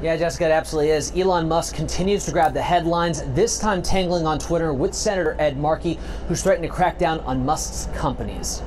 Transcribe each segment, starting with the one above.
Yeah, Jessica, it absolutely is. Elon Musk continues to grab the headlines, this time tangling on Twitter with Senator Ed Markey, who's threatening to crack down on Musk's companies.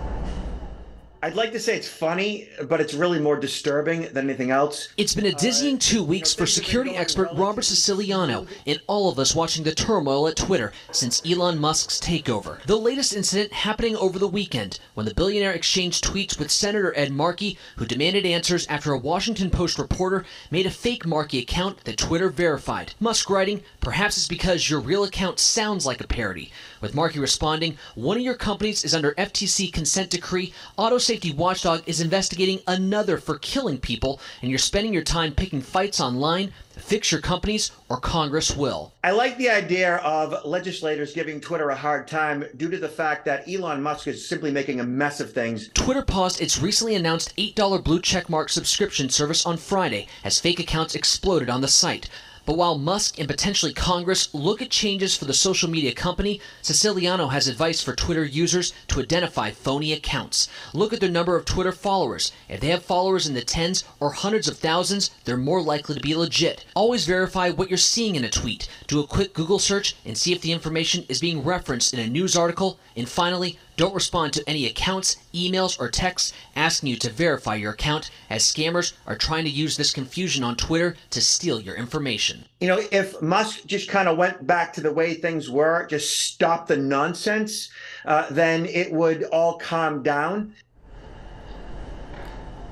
I'd like to say it's funny, but it's really more disturbing than anything else. It's been a dizzying two weeks for security expert Robert Siciliano and all of us watching the turmoil at Twitter since Elon Musk's takeover. The latest incident happening over the weekend when the billionaire exchanged tweets with Senator Ed Markey, who demanded answers after a Washington Post reporter made a fake Markey account that Twitter verified. Musk writing, perhaps it's because your real account sounds like a parody. With Markey responding, one of your companies is under FTC consent decree, auto safety watchdog is investigating another for killing people, and you're spending your time picking fights online, fix your companies or Congress will. I like the idea of legislators giving Twitter a hard time due to the fact that Elon Musk is simply making a mess of things. Twitter paused its recently announced $8 blue checkmark subscription service on Friday as fake accounts exploded on the site. But while Musk and potentially Congress look at changes for the social media company, Siciliano has advice for Twitter users to identify phony accounts. Look at their number of Twitter followers. If they have followers in the tens or hundreds of thousands, they're more likely to be legit. Always verify what you're seeing in a tweet. Do a quick Google search and see if the information is being referenced in a news article. And finally, don't respond to any accounts, emails, or texts asking you to verify your account, as scammers are trying to use this confusion on Twitter to steal your information. You know, if Musk just kind of went back to the way things were, just stop the nonsense, uh, then it would all calm down.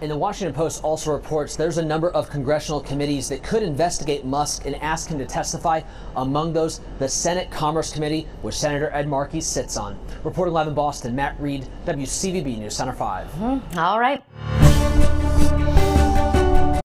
And the Washington Post also reports there's a number of congressional committees that could investigate Musk and ask him to testify. Among those, the Senate Commerce Committee, which Senator Ed Markey sits on. Reporting live in Boston, Matt Reed, WCVB News Center 5. Mm-hmm. All right.